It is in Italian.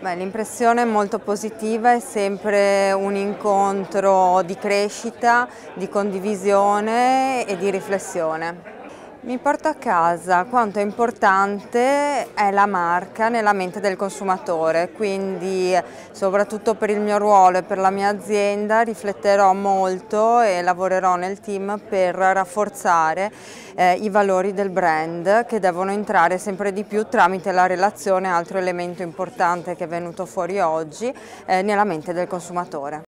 L'impressione è molto positiva, è sempre un incontro di crescita, di condivisione e di riflessione. Mi porto a casa quanto è importante è la marca nella mente del consumatore, quindi soprattutto per il mio ruolo e per la mia azienda rifletterò molto e lavorerò nel team per rafforzare eh, i valori del brand che devono entrare sempre di più tramite la relazione, altro elemento importante che è venuto fuori oggi, eh, nella mente del consumatore.